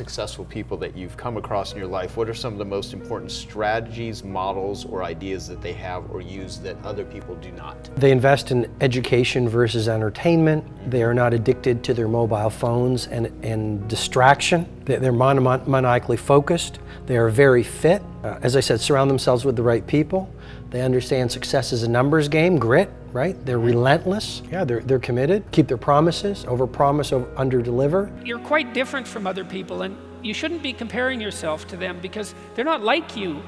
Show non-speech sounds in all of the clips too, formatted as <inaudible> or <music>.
successful people that you've come across in your life, what are some of the most important strategies, models, or ideas that they have or use that other people do not? They invest in education versus entertainment. They are not addicted to their mobile phones and, and distraction. They're maniacally focused. They are very fit. Uh, as I said, surround themselves with the right people. They understand success is a numbers game, grit, right? They're relentless. Yeah, they're, they're committed. Keep their promises, over promise, over, under deliver. You're quite different from other people, and you shouldn't be comparing yourself to them because they're not like you.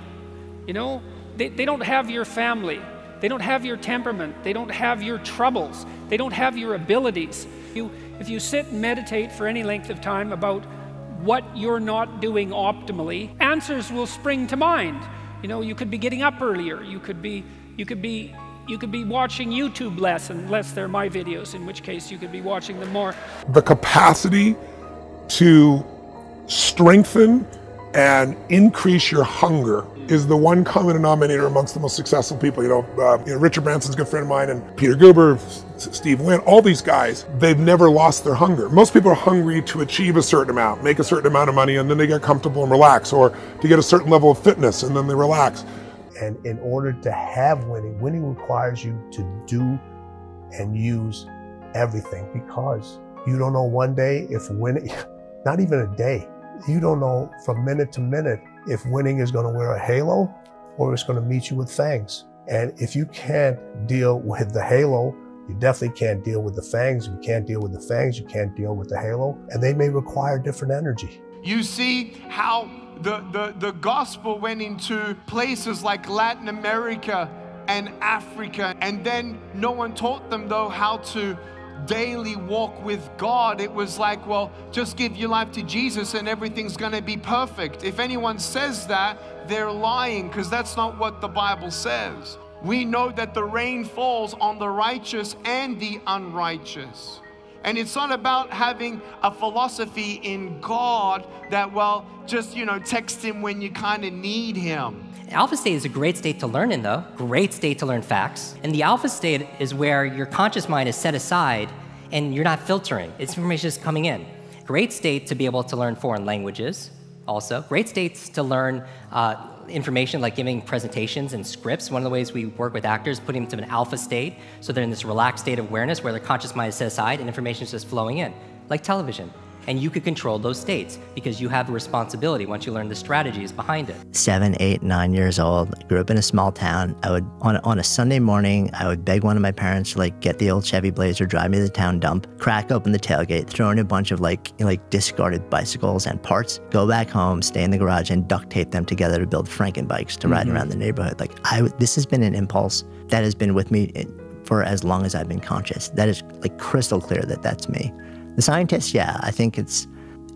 You know, they, they don't have your family, they don't have your temperament, they don't have your troubles, they don't have your abilities. You, if you sit and meditate for any length of time about what you're not doing optimally, answers will spring to mind. You know, you could be getting up earlier. You could be, you could be, you could be watching YouTube less, unless they're my videos, in which case you could be watching them more. The capacity to strengthen and increase your hunger is the one common denominator amongst the most successful people. You know, uh, you know, Richard Branson's a good friend of mine, and Peter Guber, Steve Wynn, all these guys, they've never lost their hunger. Most people are hungry to achieve a certain amount, make a certain amount of money, and then they get comfortable and relax, or to get a certain level of fitness, and then they relax. And in order to have winning, winning requires you to do and use everything because you don't know one day if winning, <laughs> not even a day, you don't know from minute to minute if winning is going to wear a halo or it's going to meet you with fangs. And if you can't deal with the halo, you definitely can't deal with the fangs. If you can't deal with the fangs, you can't deal with the halo. And they may require different energy. You see how the, the, the gospel went into places like Latin America and Africa, and then no one taught them, though, how to daily walk with God, it was like, well, just give your life to Jesus and everything's going to be perfect. If anyone says that, they're lying because that's not what the Bible says. We know that the rain falls on the righteous and the unrighteous. And it's not about having a philosophy in God that, well, just, you know, text him when you kind of need him. Alpha state is a great state to learn in, though. Great state to learn facts. And the alpha state is where your conscious mind is set aside and you're not filtering. It's information is coming in. Great state to be able to learn foreign languages, also. Great states to learn uh, information like giving presentations and scripts. One of the ways we work with actors, putting them to an alpha state, so they're in this relaxed state of awareness where their conscious mind is set aside and information is just flowing in, like television and you could control those states because you have a responsibility once you learn the strategies behind it. Seven, eight, nine years old, grew up in a small town. I would on on a Sunday morning, I would beg one of my parents to like get the old Chevy Blazer, drive me to the town dump, crack open the tailgate, throw in a bunch of like like discarded bicycles and parts, go back home, stay in the garage, and duct tape them together to build Franken bikes to ride mm-hmm. around the neighborhood. Like I, this has been an impulse that has been with me for as long as I've been conscious. That is like crystal clear that that's me. The scientists, yeah, I think it's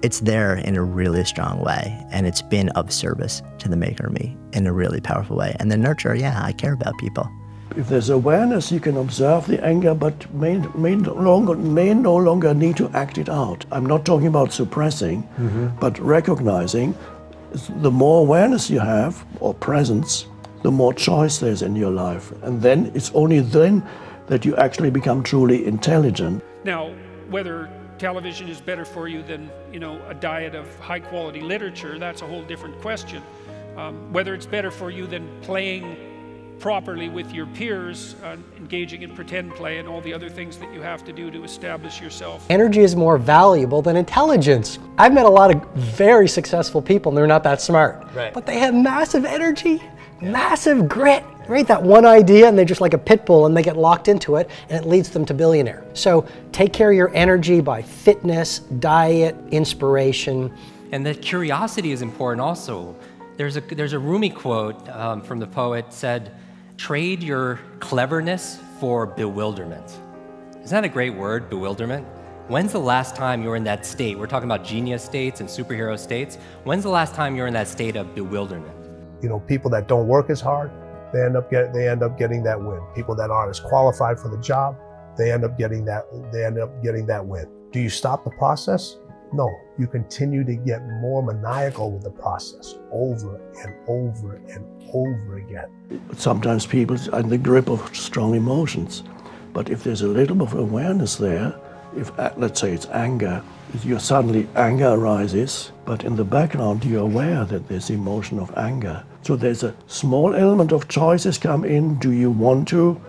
it's there in a really strong way, and it's been of service to the maker of me in a really powerful way. And the nurture, yeah, I care about people. If there's awareness, you can observe the anger, but may, may, no longer, may no longer need to act it out. I'm not talking about suppressing, mm-hmm. but recognizing the more awareness you have, or presence, the more choice there's in your life. And then it's only then that you actually become truly intelligent. Now, whether television is better for you than you know a diet of high quality literature that's a whole different question um, whether it's better for you than playing properly with your peers uh, engaging in pretend play and all the other things that you have to do to establish yourself energy is more valuable than intelligence i've met a lot of very successful people and they're not that smart right. but they have massive energy yeah. massive grit right? That one idea and they're just like a pit bull and they get locked into it and it leads them to billionaire. So take care of your energy by fitness, diet, inspiration. And the curiosity is important also. There's a, there's a Rumi quote um, from the poet said, trade your cleverness for bewilderment. Isn't that a great word, bewilderment? When's the last time you were in that state? We're talking about genius states and superhero states. When's the last time you were in that state of bewilderment? You know, people that don't work as hard, they end up get, they end up getting that win. People that aren't as qualified for the job, they end up getting that they end up getting that win. Do you stop the process? No, you continue to get more maniacal with the process over and over and over again. But sometimes people are in the grip of strong emotions, but if there's a little bit of awareness there, if uh, let's say it's anger, you suddenly anger arises, but in the background you're aware that there's emotion of anger. So there's a small element of choices come in. Do you want to